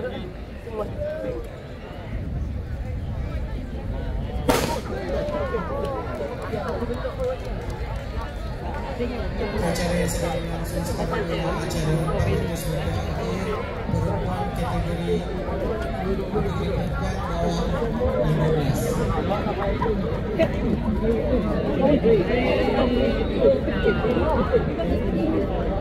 Acara yang sedang berlangsung sekarang adalah acara paling musbah berupa kategori berikutkan bawah 15.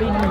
bên mình